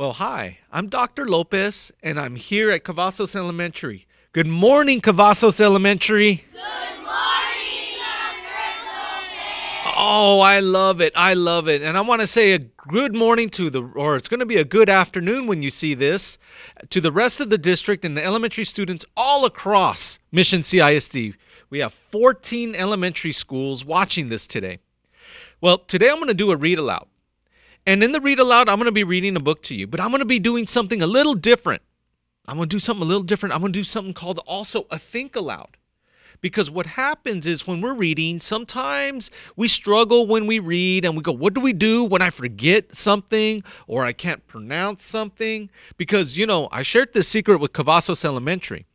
Well, hi, I'm Dr. Lopez, and I'm here at Cavazos Elementary. Good morning, Cavazos Elementary. Good morning, Dr. Lopez. Oh, I love it. I love it. And I want to say a good morning to the, or it's going to be a good afternoon when you see this, to the rest of the district and the elementary students all across Mission CISD. We have 14 elementary schools watching this today. Well, today I'm going to do a read aloud. And in the read aloud, I'm going to be reading a book to you, but I'm going to be doing something a little different. I'm going to do something a little different. I'm going to do something called also a think aloud. Because what happens is when we're reading, sometimes we struggle when we read and we go, What do we do when I forget something or I can't pronounce something? Because, you know, I shared this secret with Cavazos Elementary,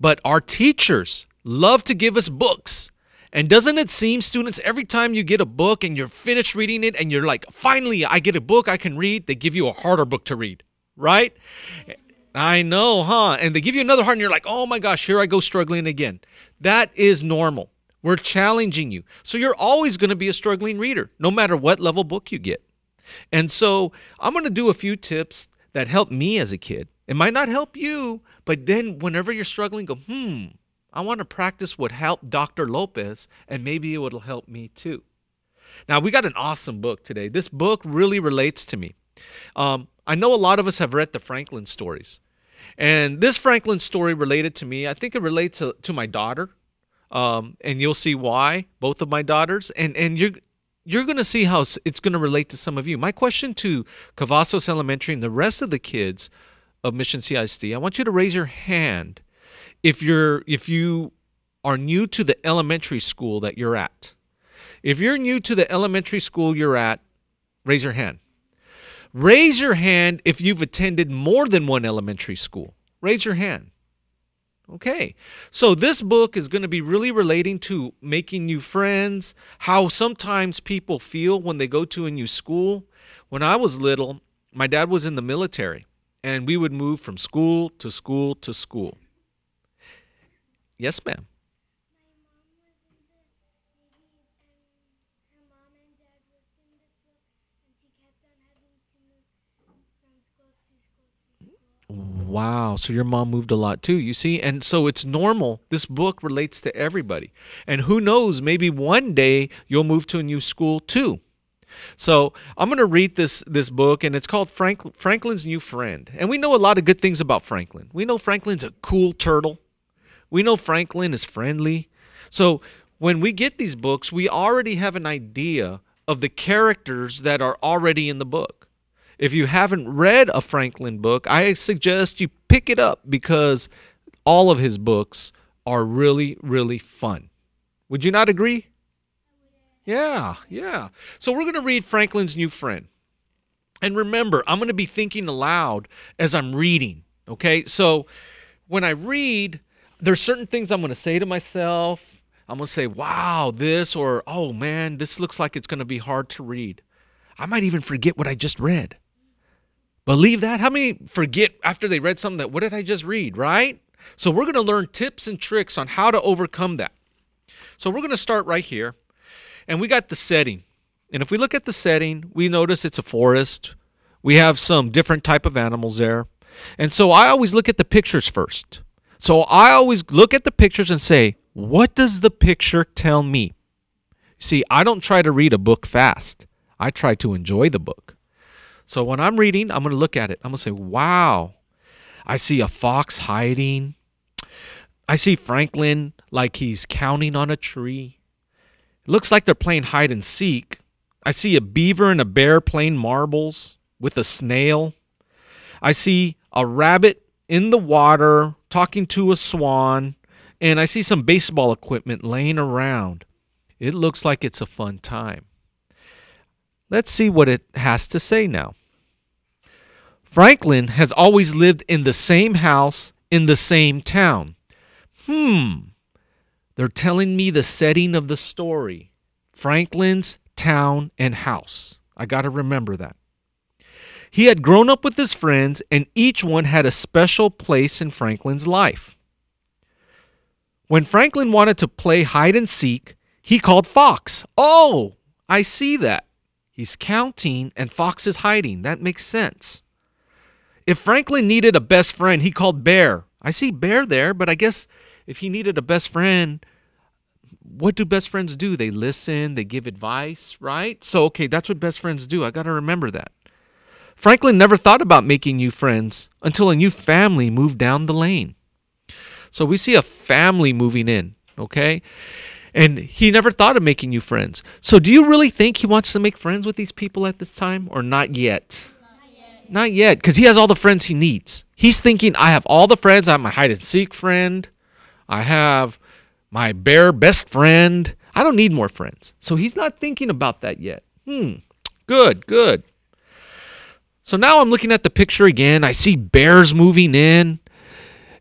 but our teachers love to give us books. And doesn't it seem, students, every time you get a book and you're finished reading it and you're like, finally, I get a book I can read, they give you a harder book to read, right? I know, huh? And they give you another hard, and you're like, oh my gosh, here I go struggling again. That is normal. We're challenging you. So you're always going to be a struggling reader, no matter what level book you get. And so I'm going to do a few tips that helped me as a kid. It might not help you, but then whenever you're struggling, go, hmm, I want to practice what helped Dr. Lopez, and maybe it will help me too. Now, we got an awesome book today. This book really relates to me. Um, I know a lot of us have read the Franklin stories. And this Franklin story related to me. I think it relates to, to my daughter. Um, and you'll see why, both of my daughters. And, and you're, you're going to see how it's going to relate to some of you. My question to Cavazos Elementary and the rest of the kids of Mission CISD, I want you to raise your hand if you're if you are new to the elementary school that you're at. If you're new to the elementary school you're at, raise your hand. Raise your hand if you've attended more than one elementary school. Raise your hand. Okay. So this book is going to be really relating to making new friends, how sometimes people feel when they go to a new school. When I was little, my dad was in the military, and we would move from school to school to school. Yes, ma'am. Wow. So your mom moved a lot too, you see? And so it's normal. This book relates to everybody. And who knows, maybe one day you'll move to a new school too. So I'm going to read this this book, and it's called Frank, Franklin's New Friend. And we know a lot of good things about Franklin. We know Franklin's a cool turtle. We know Franklin is friendly. So when we get these books, we already have an idea of the characters that are already in the book. If you haven't read a Franklin book, I suggest you pick it up because all of his books are really, really fun. Would you not agree? Yeah, yeah. So we're going to read Franklin's New Friend. And remember, I'm going to be thinking aloud as I'm reading. Okay? So when I read, there's certain things I'm going to say to myself. I'm going to say, wow, this, or oh man, this looks like it's going to be hard to read. I might even forget what I just read. Believe that? How many forget after they read something that, what did I just read, right? So we're going to learn tips and tricks on how to overcome that. So we're going to start right here. And we got the setting. And if we look at the setting, we notice it's a forest. We have some different type of animals there. And so I always look at the pictures first. So I always look at the pictures and say, what does the picture tell me? See, I don't try to read a book fast. I try to enjoy the book. So when I'm reading, I'm going to look at it. I'm going to say, wow, I see a fox hiding. I see Franklin like he's counting on a tree. It looks like they're playing hide and seek. I see a beaver and a bear playing marbles with a snail. I see a rabbit in the water talking to a swan, and I see some baseball equipment laying around. It looks like it's a fun time. Let's see what it has to say now. Franklin has always lived in the same house in the same town. Hmm. They're telling me the setting of the story Franklin's town and house. I got to remember that. He had grown up with his friends, and each one had a special place in Franklin's life. When Franklin wanted to play hide and seek, he called Fox. Oh, I see that. He's counting and Fox is hiding. That makes sense. if Franklin needed a best friend, he called Bear. I see Bear there, but I guess if he needed a best friend, what do best friends do? They listen, they give advice, right? So, okay, that's what best friends do. I got to remember that. Franklin never thought about making new friends until a new family moved down the lane. So, we see a family moving in, okay? And he never thought of making new friends. So, do you really think he wants to make friends with these people at this time or not yet? Not yet, because he has all the friends he needs. He's thinking, I have all the friends. I have my hide and seek friend. I have my bear best friend. I don't need more friends. So he's not thinking about that yet. Hmm. Good, good. So now I'm looking at the picture again. I see bears moving in.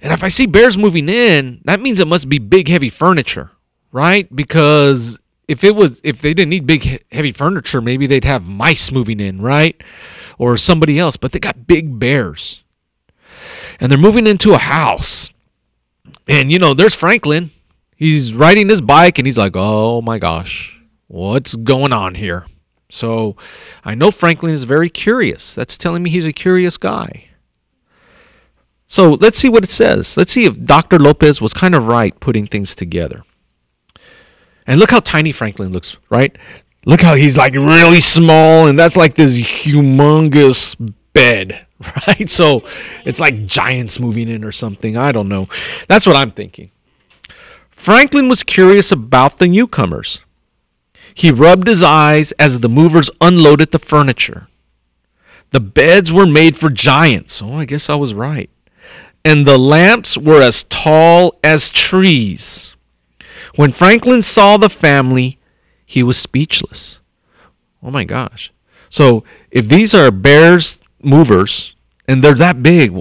And if I see bears moving in, that means it must be big, heavy furniture, right? Because if it was, if they didn't need big, heavy furniture, maybe they'd have mice moving in, right? Or somebody else. But they got big bears. And they're moving into a house. And, you know, there's Franklin. He's riding his bike and he's like, oh my gosh, what's going on here? So I know Franklin is very curious. That's telling me he's a curious guy. So let's see what it says. Let's see if Dr. Lopez was kind of right putting things together. And look how tiny Franklin looks, right? Look how he's like really small, and that's like this humongous bed, right? So it's like giants moving in or something. I don't know. That's what I'm thinking. Franklin was curious about the newcomers. He rubbed his eyes as the movers unloaded the furniture. The beds were made for giants. Oh, I guess I was right. And the lamps were as tall as trees. When Franklin saw the family, he was speechless. Oh my gosh. So, if these are bears movers and they're that big,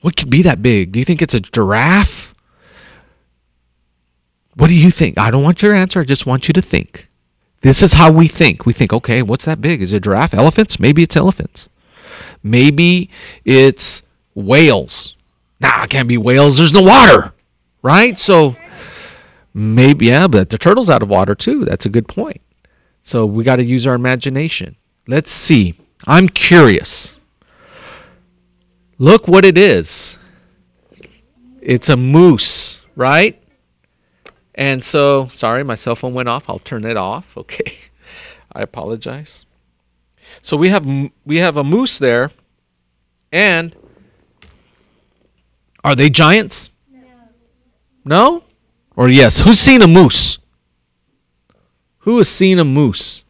what could be that big? Do you think it's a giraffe? What do you think? I don't want your answer. I just want you to think. This is how we think. We think, okay, what's that big? Is it giraffe? Elephants? Maybe it's elephants. Maybe it's whales. Nah, it can't be whales. There's no water, right? So maybe, yeah, but the turtle's out of water too. That's a good point. So we got to use our imagination. Let's see. I'm curious. Look what it is. It's a moose, right? And so, sorry, my cell phone went off. I'll turn it off. Okay. I apologize. So we have we have a moose there and are they giants? No. No? Or yes, who's seen a moose? Who has seen a moose?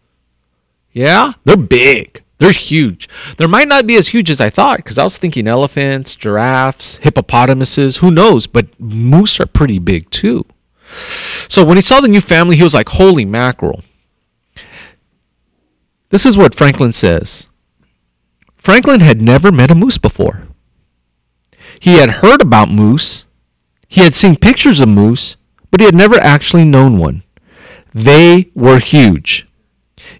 Yeah? They're big. They're huge. They might not be as huge as I thought because I was thinking elephants, giraffes, hippopotamuses, who knows, but moose are pretty big too. So when he saw the new family, he was like, Holy mackerel. This is what Franklin says Franklin had never met a moose before. He had heard about moose, he had seen pictures of moose, but he had never actually known one. They were huge.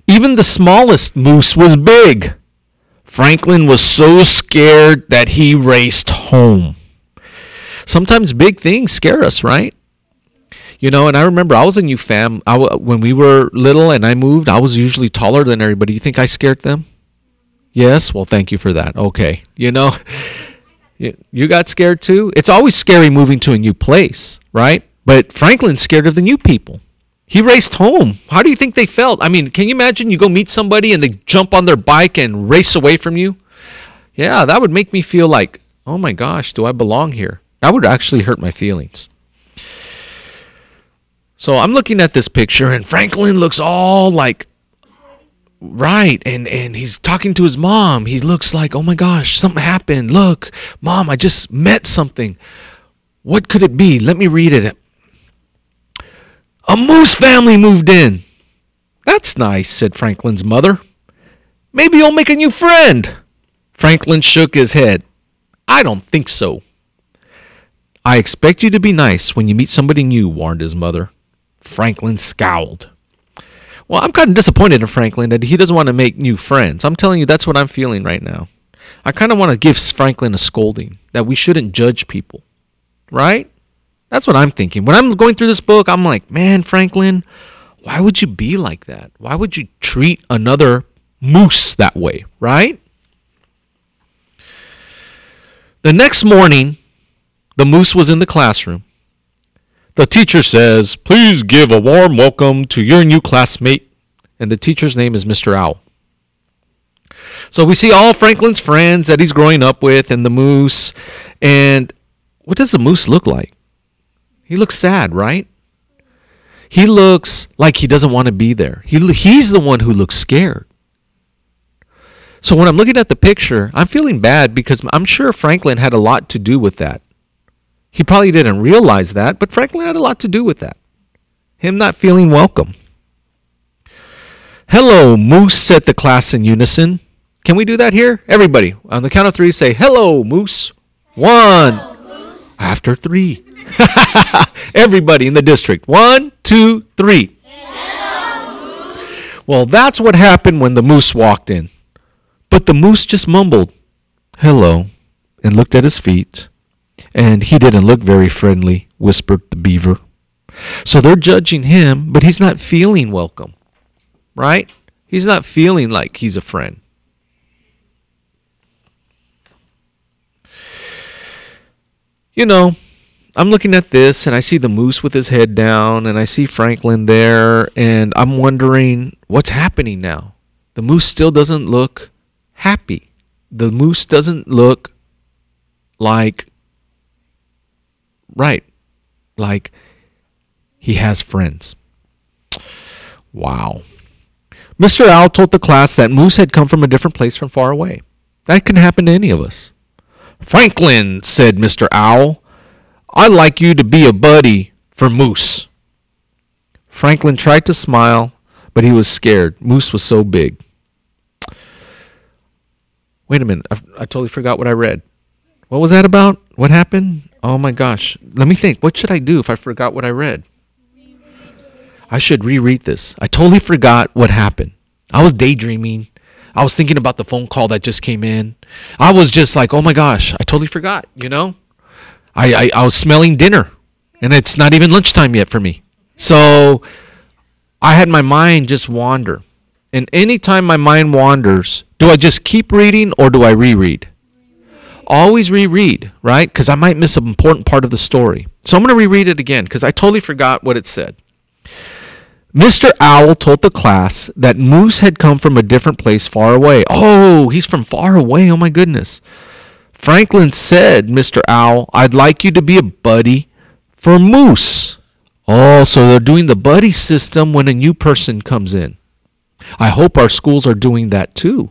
Even the smallest moose was big. Franklin was so scared that he raced home. Sometimes big things scare us, right? You know, and I remember I was a new fam. I, when we were little and I moved, I was usually taller than everybody. You think I scared them? Yes? Well, thank you for that. Okay. You know, you got scared too? It's always scary moving to a new place, right? But Franklin's scared of the new people. He raced home. How do you think they felt? I mean, can you imagine you go meet somebody and they jump on their bike and race away from you? Yeah, that would make me feel like, oh my gosh, do I belong here? That would actually hurt my feelings. So I'm looking at this picture, and Franklin looks all like right and and he's talking to his mom. He looks like oh my gosh something happened. Look mom i just met something. What could it be? Let me read it. A moose family moved in. That's nice said franklin's mother. Maybe you'll make a new friend. Franklin shook his head. I don't think so. I expect you to be nice when you meet somebody new warned his mother Franklin scowled. Well, I'm kind of disappointed in Franklin that he doesn't want to make new friends. I'm telling you, that's what I'm feeling right now. I kind of want to give Franklin a scolding that we shouldn't judge people. Right? That's what I'm thinking. When I'm going through this book, I'm like, man, Franklin, why would you be like that? Why would you treat another moose that way? Right? The next morning, the moose was in the classroom. The teacher says, Please give a warm welcome to your new classmate. And the teacher's name is Mr. Owl. So we see all Franklin's friends that he's growing up with and the moose. And what does the moose look like? He looks sad, right? He looks like he doesn't want to be there. He, he's the one who looks scared. So when I'm looking at the picture, I'm feeling bad because I'm sure Franklin had a lot to do with that. He probably didn't realize that, but Franklin had a lot to do with that. Him not feeling welcome. Hello, Moose, said the class in unison. Can we do that here? Everybody, on the count of three, say, Hello, Moose. One. Hello, moose. After three. Everybody in the district. One, two, three. Hello. Well, that's what happened when the moose walked in. But the moose just mumbled, Hello, and looked at his feet. And he didn't look very friendly, whispered the beaver. So they're judging him, but he's not feeling welcome. Right? He's not feeling like he's a friend. You know, I'm looking at this and I see the moose with his head down and I see Franklin there and I'm wondering what's happening now. The moose still doesn't look happy. The moose doesn't look like right, like he has friends. Wow. Mr. Owl told the class that Moose had come from a different place from far away. That can happen to any of us. Franklin, said Mr. Owl, I'd like you to be a buddy for Moose. Franklin tried to smile, but he was scared. Moose was so big. Wait a minute. I, I totally forgot what I read. What was that about? What happened? Oh my gosh. Let me think. What should I do if I forgot what I read? I should reread this. I totally forgot what happened. I was daydreaming. I was thinking about the phone call that just came in. I was just like, oh my gosh, I totally forgot, you know? I, I, I was smelling dinner, and it's not even lunchtime yet for me. So I had my mind just wander. And anytime my mind wanders, do I just keep reading or do I reread? Always reread, right? Because I might miss an important part of the story. So I'm going to reread it again because I totally forgot what it said. Mr. Owl told the class that Moose had come from a different place far away. Oh, he's from far away. Oh, my goodness. Franklin said, Mr. Owl, I'd like you to be a buddy for Moose. Oh, so they're doing the buddy system when a new person comes in. I hope our schools are doing that too.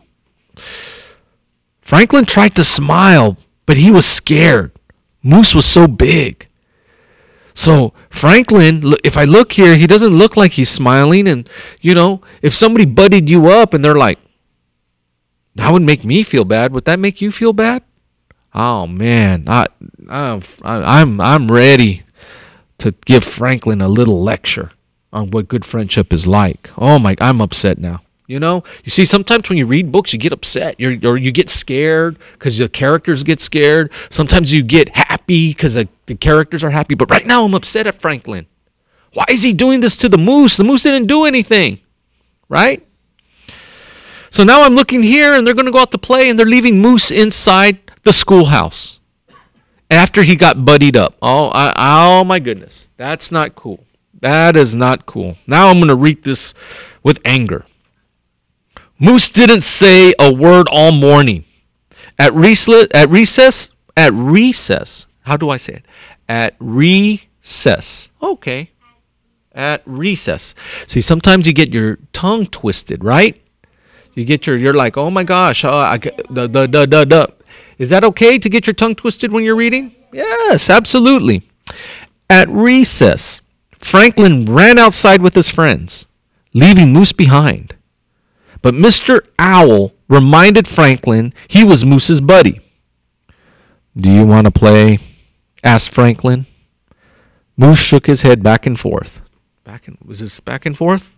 Franklin tried to smile, but he was scared. Moose was so big. So Franklin, if I look here, he doesn't look like he's smiling. And, you know, if somebody buddied you up and they're like, that would make me feel bad. Would that make you feel bad? Oh man, I, I, I'm I'm ready to give Franklin a little lecture on what good friendship is like. Oh my, I'm upset now. You know, you see, sometimes when you read books, you get upset, You're, or you get scared because the characters get scared. Sometimes you get happy because the, the characters are happy. But right now, I'm upset at Franklin. Why is he doing this to the moose? The moose didn't do anything, right? So now I'm looking here, and they're going to go out to play, and they're leaving Moose inside the schoolhouse after he got buddied up. Oh, I, oh my goodness. That's not cool. That is not cool. Now I'm going to read this with anger. Moose didn't say a word all morning. At, recess, at recess, at recess, how do I say it? At recess. Okay. At recess. See, sometimes you get your tongue twisted, right? You get your, you're like, oh my gosh, oh, I, the, the, the, the, the. Is that okay to get your tongue twisted when you're reading? Yes, absolutely. At recess, Franklin ran outside with his friends, leaving Moose behind. But Mr. Owl reminded Franklin he was Moose's buddy. Do you want to play? asked Franklin. Moose shook his head back and forth. Back and was this back and forth?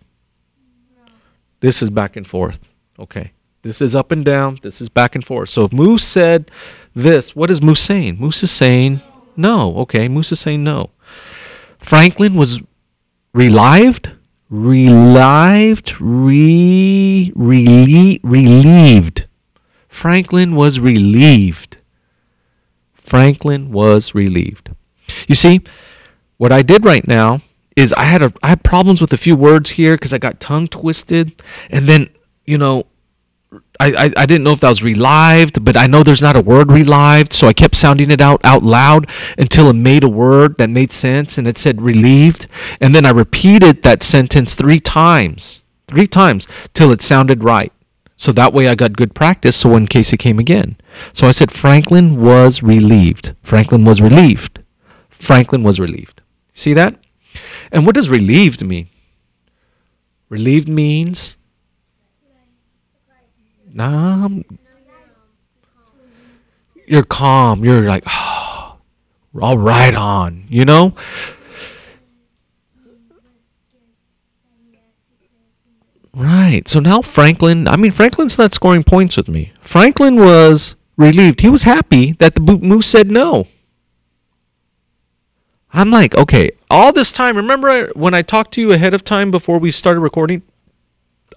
No. This is back and forth. Okay. This is up and down. This is back and forth. So if Moose said this, what is Moose saying? Moose is saying no. Okay, Moose is saying no. Franklin was relived, relived, re, relie, relieved. Franklin was relieved. Franklin was relieved. You see, what I did right now is I had a I had problems with a few words here because I got tongue twisted, and then you know I, I, I didn't know if that was relived, but I know there's not a word relived, so I kept sounding it out out loud until it made a word that made sense and it said relieved. And then I repeated that sentence three times, three times till it sounded right. So that way I got good practice so in case it came again. So I said Franklin was relieved. Franklin was relieved. Franklin was relieved. See that? And what does relieved mean? Relieved means Nah, you're calm. You're like, oh, all right on, you know? Right. So now Franklin, I mean, Franklin's not scoring points with me. Franklin was relieved. He was happy that the moose said no. I'm like, okay, all this time, remember when I talked to you ahead of time before we started recording?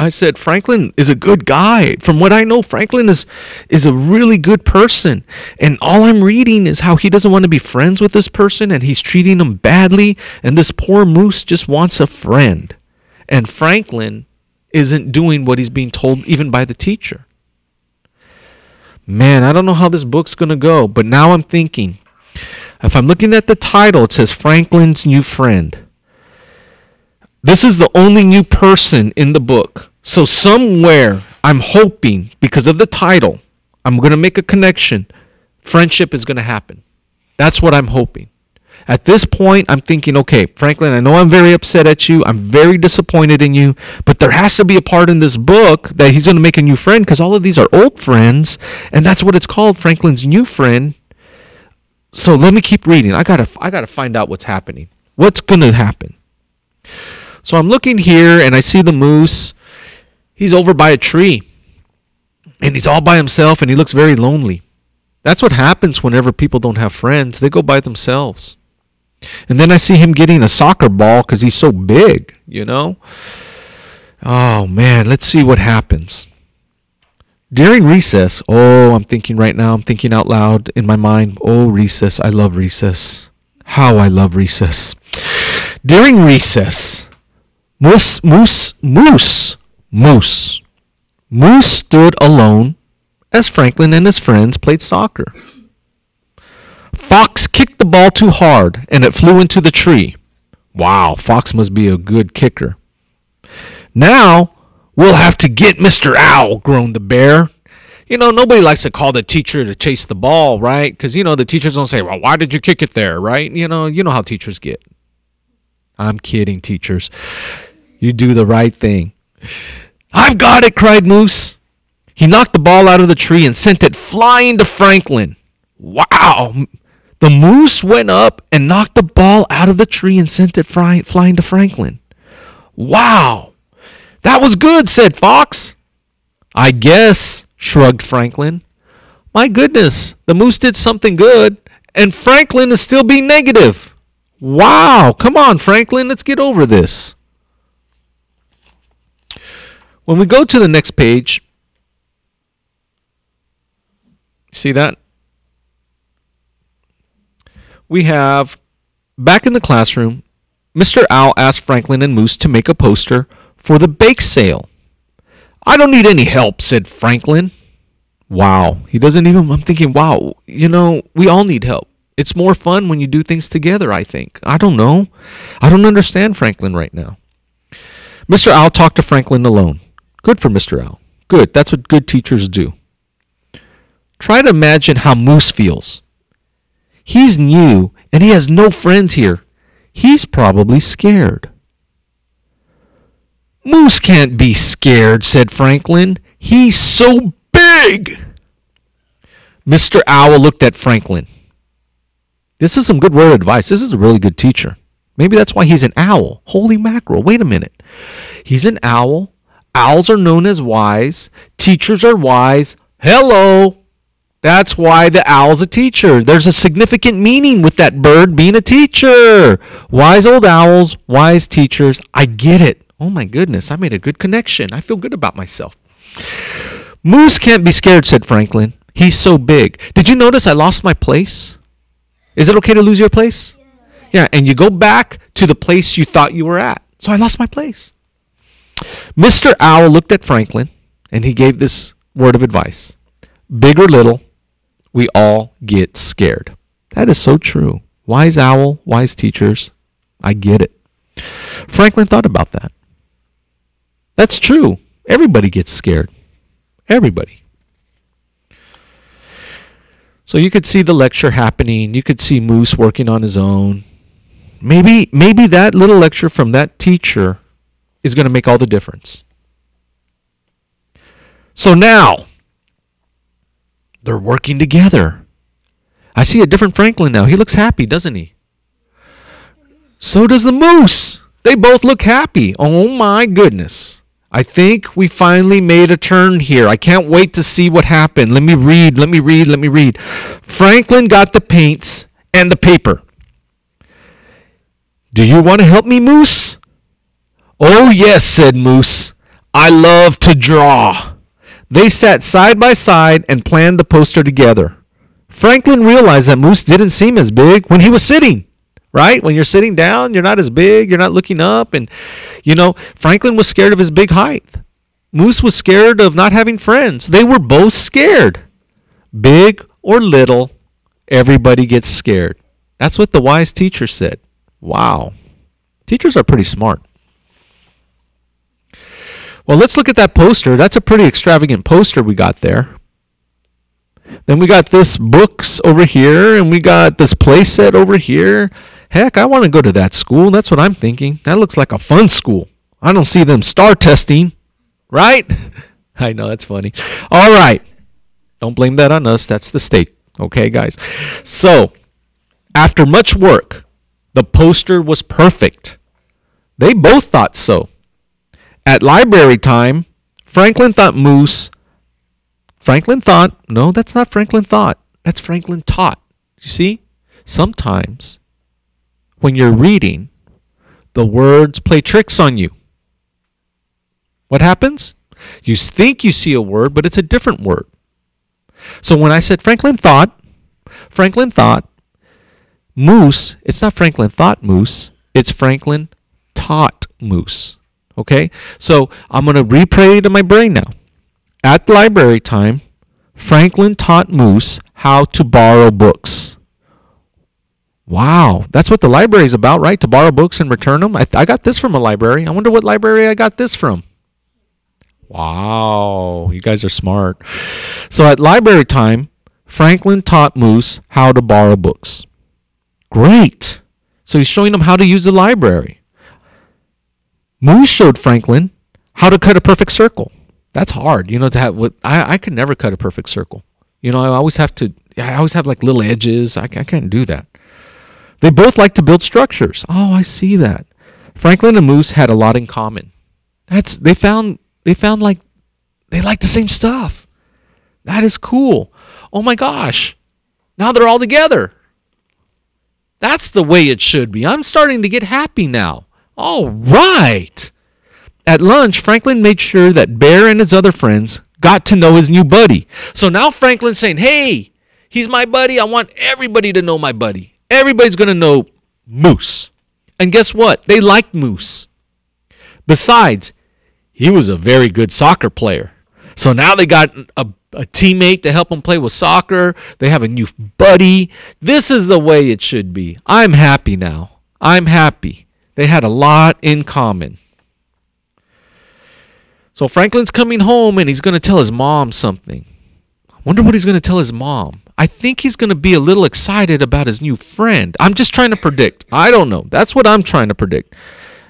I said Franklin is a good guy. From what I know, Franklin is is a really good person. And all I'm reading is how he doesn't want to be friends with this person and he's treating him badly and this poor moose just wants a friend. And Franklin isn't doing what he's being told even by the teacher. Man, I don't know how this book's going to go, but now I'm thinking if I'm looking at the title, it says Franklin's new friend. This is the only new person in the book. So somewhere I'm hoping because of the title, I'm going to make a connection. Friendship is going to happen. That's what I'm hoping. At this point, I'm thinking, okay, Franklin, I know I'm very upset at you. I'm very disappointed in you, but there has to be a part in this book that he's going to make a new friend because all of these are old friends, and that's what it's called, Franklin's new friend. So let me keep reading. I gotta, I gotta find out what's happening. What's going to happen? So I'm looking here, and I see the moose He's over by a tree and he's all by himself and he looks very lonely. That's what happens whenever people don't have friends. They go by themselves. And then I see him getting a soccer ball because he's so big, you know? Oh, man, let's see what happens. During recess, oh, I'm thinking right now, I'm thinking out loud in my mind, oh, recess, I love recess. How I love recess. During recess, Moose, Moose, Moose Moose. Moose stood alone as Franklin and his friends played soccer. Fox kicked the ball too hard and it flew into the tree. Wow, Fox must be a good kicker. Now we'll have to get Mr. Owl, groaned the bear. You know, nobody likes to call the teacher to chase the ball, right? Because, you know, the teachers don't say, well, why did you kick it there, right? You know, you know how teachers get. I'm kidding, teachers. You do the right thing. I've got it, cried Moose. He knocked the ball out of the tree and sent it flying to Franklin. Wow! The moose went up and knocked the ball out of the tree and sent it fly- flying to Franklin. Wow! That was good, said Fox. I guess, shrugged Franklin. My goodness, the moose did something good, and Franklin is still being negative. Wow! Come on, Franklin, let's get over this. When we go to the next page, see that? We have back in the classroom, Mr. Owl asked Franklin and Moose to make a poster for the bake sale. I don't need any help, said Franklin. Wow. He doesn't even, I'm thinking, wow, you know, we all need help. It's more fun when you do things together, I think. I don't know. I don't understand Franklin right now. Mr. Owl talked to Franklin alone. Good for Mr. Owl. Good. That's what good teachers do. Try to imagine how Moose feels. He's new and he has no friends here. He's probably scared. Moose can't be scared, said Franklin. He's so big. Mr. Owl looked at Franklin. This is some good word advice. This is a really good teacher. Maybe that's why he's an owl. Holy mackerel. Wait a minute. He's an owl Owls are known as wise. Teachers are wise. Hello. That's why the owl's a teacher. There's a significant meaning with that bird being a teacher. Wise old owls, wise teachers. I get it. Oh my goodness, I made a good connection. I feel good about myself. Moose can't be scared, said Franklin. He's so big. Did you notice I lost my place? Is it okay to lose your place? Yeah, and you go back to the place you thought you were at. So I lost my place. Mr. Owl looked at Franklin and he gave this word of advice Big or little, we all get scared. That is so true. Wise owl, wise teachers, I get it. Franklin thought about that. That's true. Everybody gets scared. Everybody. So you could see the lecture happening. You could see Moose working on his own. Maybe maybe that little lecture from that teacher is going to make all the difference. So now they're working together. I see a different Franklin now. He looks happy, doesn't he? So does the moose. They both look happy. Oh my goodness. I think we finally made a turn here. I can't wait to see what happened. Let me read, let me read, let me read. Franklin got the paints and the paper. Do you want to help me, Moose? Oh, yes, said Moose. I love to draw. They sat side by side and planned the poster together. Franklin realized that Moose didn't seem as big when he was sitting right? When you're sitting down, you're not as big, you're not looking up. And, you know, Franklin was scared of his big height. Moose was scared of not having friends. They were both scared. Big or little, everybody gets scared. That's what the wise teacher said. Wow. Teachers are pretty smart. Well, let's look at that poster. That's a pretty extravagant poster we got there. Then we got this books over here, and we got this playset over here. Heck, I want to go to that school. That's what I'm thinking. That looks like a fun school. I don't see them STAAR testing, right? I know that's funny. All right. Don't blame that on us. That's the state. Okay, guys. So, after much work, the poster was perfect. They both thought so. At library time, Franklin thought Moose. Franklin thought, no, that's not Franklin thought. That's Franklin taught. You see? Sometimes when you're reading, the words play tricks on you. What happens? You think you see a word, but it's a different word. So when I said Franklin thought, Franklin thought, moose, it's not Franklin thought moose, it's Franklin taught moose. Okay? So I'm going to replay it in my brain now. At library time, Franklin taught Moose how to borrow books. Wow, that's what the library is about, right? To borrow books and return them. I, I got this from a library. I wonder what library I got this from. Wow, you guys are smart. So at library time, Franklin taught Moose how to borrow books. Great. So he's showing him how to use the library. Moose showed Franklin how to cut a perfect circle. That's hard, you know. To have what I I could never cut a perfect circle. You know, I always have to. I always have like little edges. I, I can't do that. They both like to build structures. Oh, I see that. Franklin and Moose had a lot in common. That's they found they found like they like the same stuff. That is cool. Oh my gosh. Now they're all together. That's the way it should be. I'm starting to get happy now. All right. At lunch, Franklin made sure that Bear and his other friends got to know his new buddy. So now Franklin's saying, hey, he's my buddy. I want everybody to know my buddy. Everybody's going to know Moose. And guess what? They liked Moose. Besides, he was a very good soccer player. So now they got a, a teammate to help them play with soccer. They have a new buddy. This is the way it should be. I'm happy now. I'm happy. They had a lot in common. So Franklin's coming home and he's going to tell his mom something. I wonder what he's going to tell his mom. I think he's going to be a little excited about his new friend. I'm just trying to predict. I don't know. That's what I'm trying to predict.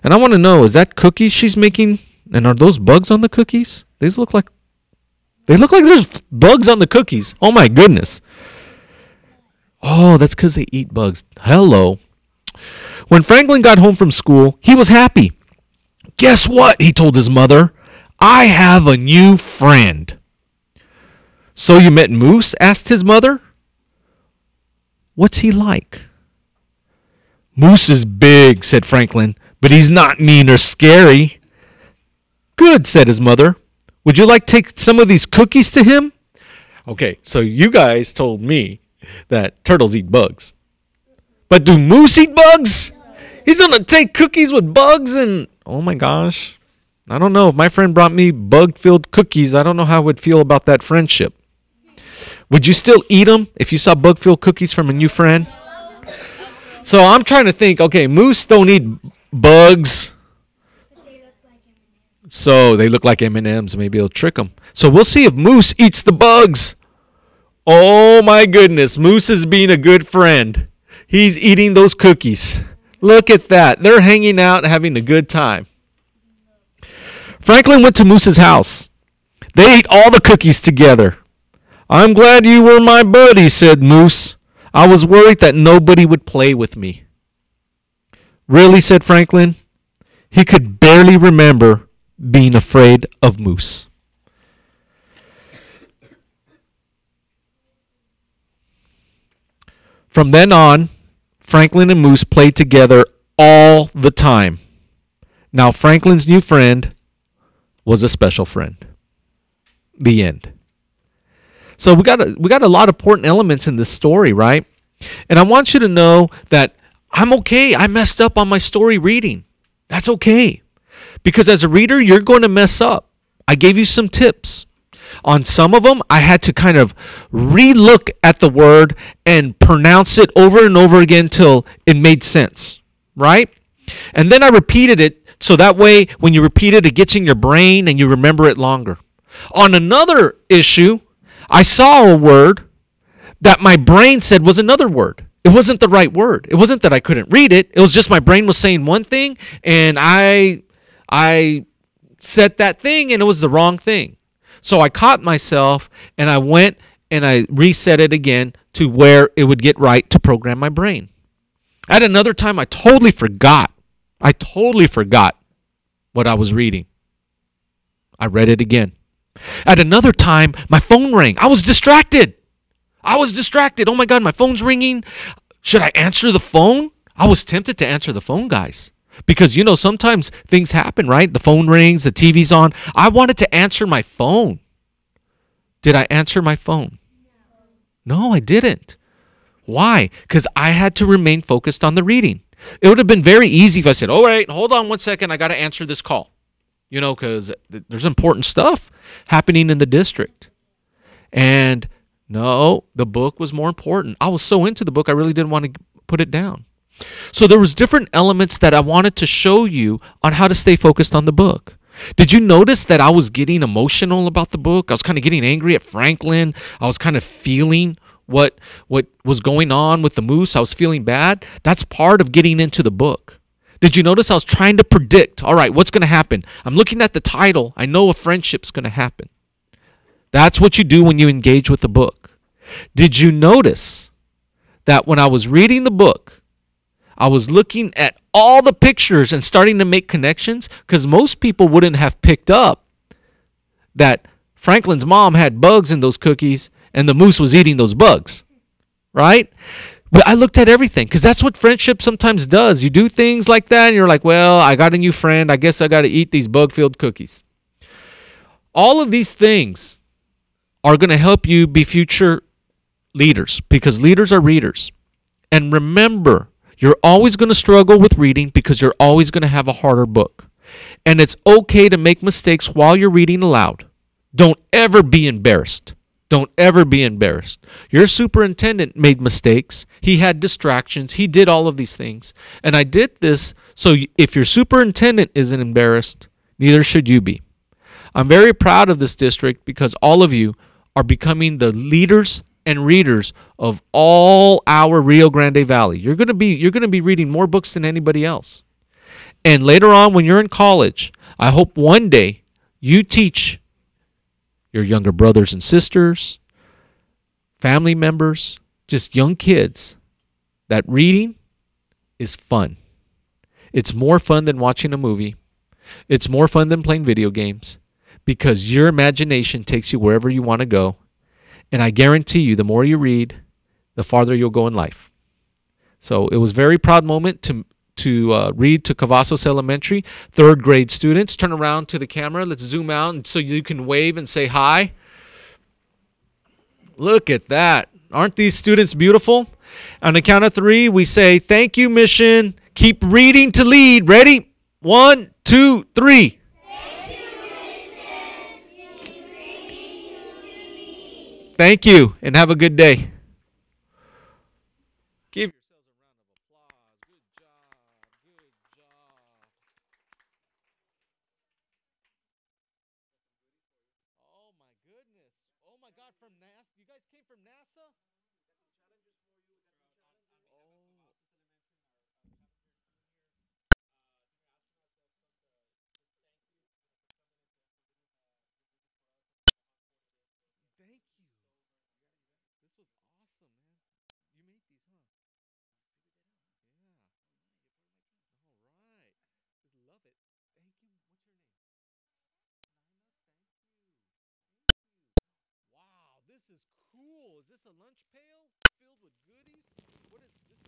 And I want to know is that cookies she's making and are those bugs on the cookies? These look like they look like there's bugs on the cookies. Oh my goodness. Oh, that's cuz they eat bugs. Hello. When Franklin got home from school, he was happy. Guess what? He told his mother. I have a new friend. So you met Moose? asked his mother. What's he like? Moose is big, said Franklin, but he's not mean or scary. Good, said his mother. Would you like to take some of these cookies to him? Okay, so you guys told me that turtles eat bugs. But do moose eat bugs? He's gonna take cookies with bugs and oh my gosh. I don't know. If my friend brought me bug filled cookies, I don't know how I would feel about that friendship. Would you still eat them if you saw bug filled cookies from a new friend? So I'm trying to think okay, moose don't eat bugs. So they look like M&Ms. Maybe it'll trick them. So we'll see if Moose eats the bugs. Oh my goodness, Moose is being a good friend. He's eating those cookies. Look at that. They're hanging out, having a good time. Franklin went to Moose's house. They ate all the cookies together. I'm glad you were my buddy, said Moose. I was worried that nobody would play with me. Really, said Franklin. He could barely remember being afraid of Moose. From then on, Franklin and Moose played together all the time. Now, Franklin's new friend was a special friend. The end. So we got a, we got a lot of important elements in this story, right? And I want you to know that I'm okay. I messed up on my story reading. That's okay. Because as a reader, you're going to mess up. I gave you some tips. On some of them, I had to kind of relook at the word and pronounce it over and over again till it made sense, right? And then I repeated it so that way when you repeat it, it gets in your brain and you remember it longer. On another issue, I saw a word that my brain said was another word. It wasn't the right word. It wasn't that I couldn't read it. It was just my brain was saying one thing and I I said that thing and it was the wrong thing. So I caught myself and I went and I reset it again to where it would get right to program my brain. At another time, I totally forgot. I totally forgot what I was reading. I read it again. At another time, my phone rang. I was distracted. I was distracted. Oh my God, my phone's ringing. Should I answer the phone? I was tempted to answer the phone, guys. Because, you know, sometimes things happen, right? The phone rings, the TV's on. I wanted to answer my phone. Did I answer my phone? No, I didn't. Why? Because I had to remain focused on the reading. It would have been very easy if I said, all right, hold on one second. I got to answer this call. You know, because there's important stuff happening in the district. And no, the book was more important. I was so into the book, I really didn't want to put it down. So there was different elements that I wanted to show you on how to stay focused on the book. Did you notice that I was getting emotional about the book? I was kind of getting angry at Franklin. I was kind of feeling what what was going on with the moose. I was feeling bad. That's part of getting into the book. Did you notice I was trying to predict, all right, what's going to happen? I'm looking at the title. I know a friendship's going to happen. That's what you do when you engage with the book. Did you notice that when I was reading the book, I was looking at all the pictures and starting to make connections because most people wouldn't have picked up that Franklin's mom had bugs in those cookies and the moose was eating those bugs, right? But I looked at everything because that's what friendship sometimes does. You do things like that and you're like, well, I got a new friend. I guess I got to eat these bug filled cookies. All of these things are going to help you be future leaders because leaders are readers. And remember, you're always going to struggle with reading because you're always going to have a harder book. And it's okay to make mistakes while you're reading aloud. Don't ever be embarrassed. Don't ever be embarrassed. Your superintendent made mistakes. He had distractions. He did all of these things. And I did this so if your superintendent isn't embarrassed, neither should you be. I'm very proud of this district because all of you are becoming the leaders and readers of all our Rio Grande Valley. You're going to be you're going to be reading more books than anybody else. And later on when you're in college, I hope one day you teach your younger brothers and sisters, family members, just young kids that reading is fun. It's more fun than watching a movie. It's more fun than playing video games because your imagination takes you wherever you want to go and I guarantee you, the more you read, the farther you'll go in life. So it was a very proud moment to to uh, read to Cavazos Elementary. Third grade students, turn around to the camera. Let's zoom out so you can wave and say hi. Look at that. Aren't these students beautiful? On the count of three, we say, Thank you, mission. Keep reading to lead. Ready? One, two, three. Thank you, and have a good day. Give yourselves a round of applause. Good job. Good job. Oh my goodness. Oh my God, from NASA. You guys came from NASA? Oh. Thank you. This was awesome, man. You made these, huh? Yeah. All right. Just love it. Thank you. What's your name? Nina. Thank you. Thank you. Wow, this is cool. Is this a lunch pail filled with goodies? What is this?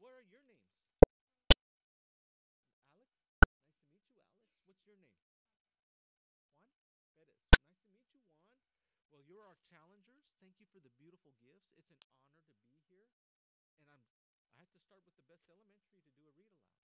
What are your names? Alex? Nice to meet you, Alex. What's your name? Juan? Perez. Nice to meet you, Juan. Well, you're our challengers. Thank you for the beautiful gifts. It's an honor to be here. And I'm I had to start with the best elementary to do a read aloud.